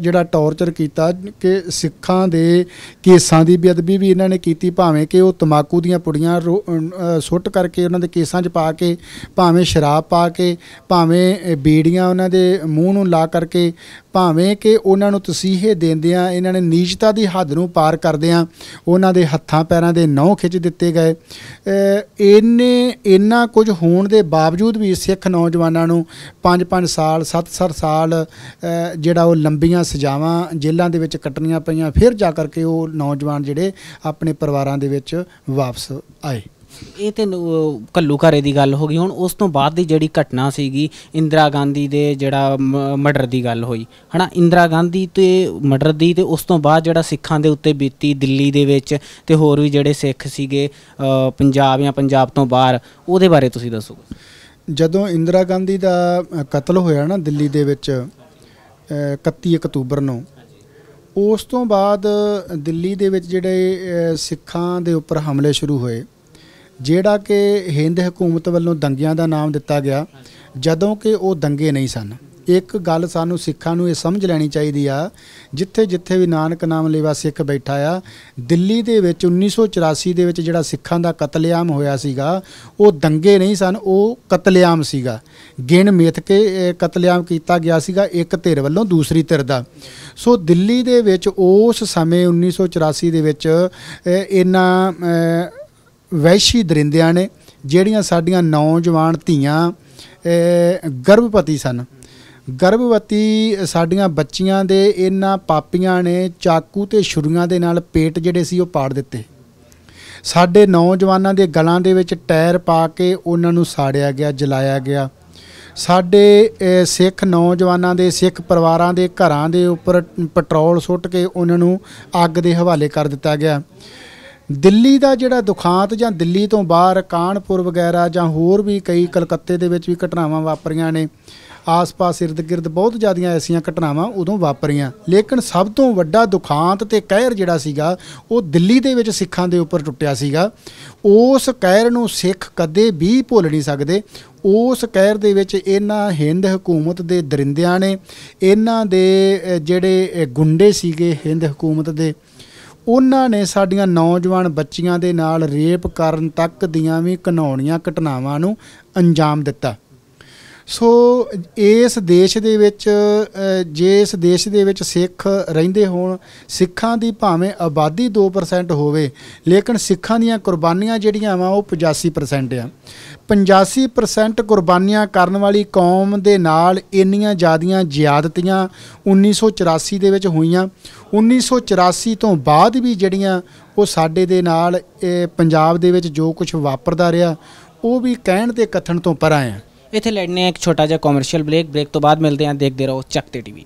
Speaker 2: ਜਿਹੜਾ ਟੌਰਚਰ ਕੀਤਾ ਕਿ ਸਿੱਖਾਂ ਦੇ ਕੇਸਾਂ ਦੀ ਬੇਅਦਬੀ ਵੀ ਇਹਨਾਂ ਨੇ ਕੀਤੀ, ਭਾਵੇਂ ਕਿ ਉਹ ਤਮਾਕੂ ਦੀਆਂ ਪੁੜੀਆਂ ਰੋ- ਸੁੱਟ ਕਰਕੇ ਉਹਨਾਂ ਦੇ ਕੇਸਾਂ 'ਚ ਪਾ ਕੇ ਭਾਵੇਂ ਸ਼ਰਾਬ ਪਾ ਕੇ ਭਾਵੇਂ ਅ, ਬੀੜੀਆਂ ਉਹਨਾਂ ਦੇ ਮੂੰਹ ਨੂੰ ਲਾ ਕਰਕੇ ਭਾਵੇਂ ਕਿ ਉਹਨਾਂ ਨੂੰ ਤਸੀਹੇ ਦਿੰਦਿਆਂ ਇਹਨਾਂ ਨੇ ਨੀਚਤਾ ਦੀ ਹੱਦ ਨੂੰ ਪਾਰ ਕਰਦਿਆਂ ਉਹਨਾਂ ਦੇ ਹੱਥਾਂ ਪੈਰਾਂ ਦੇ ਨਹੁੰ ਖਿੱਚ ਦਿੱਤੇ ਗਏ। ਅ, ਇੰਨੇ ਇੰਨਾ ਕੁਝ ਹੋਣ ਦੇ ਬਾਵਜੂਦ ਵੀ ਸਿੱਖ ਨੌਜਵਾਨਾਂ ਨੂੰ 5-5 ਸਾਲ 7-7 ਸਾਲ ਜਿਹੜਾ ਉਹ ਲੰਬੀਆਂ ਸਜ਼ਾਵਾਂ ਜੇਲ੍ਹਾਂ ਦੇ ਵਿੱਚ ਕੱਟਣੀਆਂ ਪਈਆਂ ਫਿਰ ਜਾ ਕਰਕੇ ਉਹ ਨੌਜਵਾਨ ਜਿਹੜੇ ਆਪਣੇ ਪਰਿਵਾਰਾਂ ਦੇ ਵਿੱਚ ਵਾਪਸ ਆਏ।
Speaker 1: ਇਹ ਤੇ ਨ- ਕੱਲੂ ਘਾਰੇ ਦੀ ਗੱਲ ਹੋ ਗਈ। ਹੁਣ ਉਸ ਤੋਂ ਬਾਅਦ ਦੀ ਜਿਹੜੀ ਘਟਨਾ ਸੀਗੀ ਇੰਦਰਾ ਗਾਂਧੀ ਦੇ ਜਿਹੜਾ ਮਰਡਰ ਦੀ ਗੱਲ ਹੋਈ। ਹਨਾ ਇੰਦਰਾ ਗਾਂਧੀ ਤੇ ਮਰਡਰ ਦੀ ਤੇ ਉਸ ਤੋਂ ਬਾਅਦ ਜਿਹੜਾ ਸਿੱਖਾਂ ਦੇ ਉੱਤੇ ਬੀਤੀ ਦਿੱਲੀ ਦੇ ਵਿੱਚ ਤੇ ਹੋਰ ਵੀ ਜਿਹੜੇ ਸਿੱਖ ਸੀਗੇ ਪੰਜਾਬ ਜਾਂ ਪੰਜਾਬ ਤੋਂ ਬਾਹਰ ਉਹਦੇ ਬਾਰੇ ਤੁਸੀਂ ਦੱਸੋ
Speaker 2: ਜਦੋਂ ਇੰਦਰਾ ਗਾਂਧੀ ਦਾ ਕਤਲ ਹੋਇਆ ਨਾ ਦਿੱਲੀ ਦੇ ਵਿੱਚ ਅ, 31 ਅਕਤੂਬਰ ਨੂੰ ਉਸ ਤੋਂ ਬਾਅਦ ਦਿੱਲੀ ਦੇ ਵਿੱਚ ਜਿਹੜੇ ਸਿੱਖਾਂ ਦੇ ਉੱਪਰ ਹਮਲੇ ਸ਼ੁਰੂ ਹੋਏ। ਜਿਹੜਾ ਕਿ ਹਿੰਦ ਹਕੂਮਤ ਵੱਲੋਂ ਦੰਗਿਆਂ ਦਾ ਨਾਮ ਦਿੱਤਾ ਗਿਆ, ਜਦੋਂ ਕਿ ਉਹ ਦੰਗੇ ਨਹੀਂ ਸਨ। ਇੱਕ ਗੱਲ ਸਾਨੂੰ ਸਿੱਖਾਂ ਨੂੰ ਇਹ ਸਮਝ ਲੈਣੀ ਚਾਹੀਦੀ ਆ, ਜਿੱਥੇ ਜਿੱਥੇ ਵੀ ਨਾਨਕ ਨਾਮ ਲੇਵਾ ਸਿੱਖ ਬੈਠਾ ਆ, ਦਿੱਲੀ ਦੇ ਵਿੱਚ 1984 ਦੇ ਵਿੱਚ ਜਿਹੜਾ ਸਿੱਖਾਂ ਦਾ ਕਤਲੇਆਮ ਹੋਇਆ ਸੀਗਾ, ਉਹ ਦੰਗੇ ਨਹੀਂ ਸਨ, ਉਹ ਕਤਲੇਆਮ ਸੀਗਾ। ਗਿਣ ਮਿੱਥ ਕੇ ਕਤਲੇਆਮ ਕੀਤਾ ਗਿਆ ਸੀਗਾ ਇੱਕ ਧਿਰ ਵੱਲੋਂ ਦੂਸਰੀ ਧਿਰ ਦਾ। ਸੋ ਦਿੱਲੀ ਦੇ ਵਿੱਚ ਉਸ ਸਮੇਂ 1984 ਦੇ ਵਿੱਚ ਇਹਨਾਂ ਵੈਸ਼ੀ ਦਰਿੰਦਿਆਂ ਨੇ ਜਿਹੜੀਆਂ ਸਾਡੀਆਂ ਨੌਜਵਾਨ ਧੀਆਂ ਗਰਭਵਤੀ ਸਨ। ਗਰਭਵਤੀ ਸਾਡੀਆਂ ਬੱਚੀਆਂ ਦੇ ਇਹਨਾਂ ਪਾਪੀਆਂ ਨੇ ਚਾਕੂ ਤੇ ਛੁਰੀਆਂ ਦੇ ਨਾਲ ਪੇਟ ਜਿਹੜੇ ਸੀ ਉਹ ਪਾੜ ਦਿੱਤੇ। ਸਾਡੇ ਨੌਜਵਾਨਾਂ ਦੇ ਗਲਾਂ ਦੇ ਵਿੱਚ ਟਾਇਰ ਪਾ ਕੇ ਉਹਨਾਂ ਨੂੰ ਸਾੜਿਆ ਗਿਆ, ਜਲਾਇਆ ਗਿਆ। ਸਾਡੇ ਸਿੱਖ ਨੌਜਵਾਨਾਂ ਦੇ, ਸਿੱਖ ਪਰਿਵਾਰਾਂ ਦੇ ਘਰਾਂ ਦੇ ਉੱਪਰ ਪੈਟਰੋਲ ਸੁੱਟ ਕੇ ਉਹਨਾਂ ਨੂੰ ਅੱਗ ਦੇ ਹਵਾਲੇ ਕਰ ਦਿੱਤਾ ਗਿਆ। ਦਿੱਲੀ ਦਾ ਜਿਹੜਾ ਦੁਖਾਂਤ ਜਾਂ ਦਿੱਲੀ ਤੋਂ ਬਾਹਰ ਕਾਨਪੁਰ ਵਗੈਰਾ ਜਾਂ ਹੋਰ ਵੀ ਕਈ ਕਲਕੱਤੇ ਦੇ ਵਿੱਚ ਵੀ ਘਟਨਾਵਾਂ ਵਾਪਰੀਆਂ ਨੇ, ਆਸ-ਪਾਸ ਇਰਦ-ਗਿਰਦ ਬਹੁਤ ਜ਼ਿਆਦੀਆਂ ਐਸੀਆਂ ਘਟਨਾਵਾਂ ਉਦੋਂ ਵਾਪਰੀਆਂ। ਲੇਕਿਨ ਸਭ ਤੋਂ ਵੱਡਾ ਦੁਖਾਂਤ ਤੇ ਕਹਿਰ ਜਿਹੜਾ ਸੀਗਾ, ਉਹ ਦਿੱਲੀ ਦੇ ਵਿੱਚ ਸਿੱਖਾਂ ਦੇ ਉੱਪਰ ਟੁੱਟਿਆ ਸੀਗਾ। ਉਸ ਕਹਿਰ ਨੂੰ ਸਿੱਖ ਕਦੇ ਵੀ ਭੁੱਲ ਨਹੀਂ ਸਕਦੇ। ਉਸ ਕਹਿਰ ਦੇ ਵਿੱਚ ਇਹਨਾਂ ਹਿੰਦ ਹਕੂਮਤ ਦੇ ਦਰਿੰਦਿਆਂ ਨੇ, ਇਹਨਾਂ ਦੇ ਜਿਹੜੇ ਗੁੰਡੇ ਸੀਗੇ ਹਿੰਦ ਹਕੂਮਤ ਦੇ ਉਹਨਾਂ ਨੇ ਸਾਡੀਆਂ ਨੌਜਵਾਨ ਬੱਚੀਆਂ ਦੇ ਨਾਲ ਰੇਪ ਕਰਨ ਤੱਕ ਦੀਆਂ ਵੀ ਘਿਨਾਉਣੀਆਂ ਘਟਨਾਵਾਂ ਨੂੰ ਅੰਜਾਮ ਦਿੱਤਾ। ਸੋ ਇਸ ਦੇਸ਼ ਦੇ ਵਿੱਚ ਜੇ ਇਸ ਦੇਸ਼ ਦੇ ਵਿੱਚ ਸਿੱਖ ਰਹਿੰਦੇ ਹੋਣ, ਸਿੱਖਾਂ ਦੀ ਭਾਵੇਂ ਆਬਾਦੀ 2% ਹੋਵੇ, ਲੇਕਿਨ ਸਿੱਖਾਂ ਦੀਆਂ ਕੁਰਬਾਨੀਆਂ ਜਿਹੜੀਆਂ ਵਾ ਉਹ 85% ਆ। 85% ਕੁਰਬਾਨੀਆਂ ਕਰਨ ਵਾਲੀ ਕੌਮ ਦੇ ਨਾਲ ਇੰਨੀਆਂ ਜ਼ਿਆਦੀਆਂ ਜ਼ਿਆਦਤੀਆਂ 1984 ਦੇ ਵਿੱਚ ਹੋਈਆਂ। 1984 ਤੋਂ ਬਾਅਦ ਵੀ ਜਿਹੜੀਆਂ ਉਹ ਸਾਡੇ ਦੇ ਨਾਲ ਪੰਜਾਬ ਦੇ ਵਿੱਚ ਜੋ ਕੁਝ ਵਾਪਰਦਾ ਰਿਹਾ, ਉਹ ਵੀ ਕਹਿਣ ਤੇ ਕਥਨ ਤੋਂ ਪਰਾਂ ਆ
Speaker 1: ਇੱਥੇ ਲੈਣੇ ਇੱਕ ਛੋਟਾ ਜਿਹਾ ਕਮਰਸ਼ੀਅਲ ਬ੍ਰੇਕ ਬ੍ਰੇਕ ਤੋਂ ਬਾਅਦ ਮਿਲਦੇ ਹਾਂ, ਦੇਖਦੇ ਰਹੋ ਚੱਕ ਤੇ ਟੀਵੀ।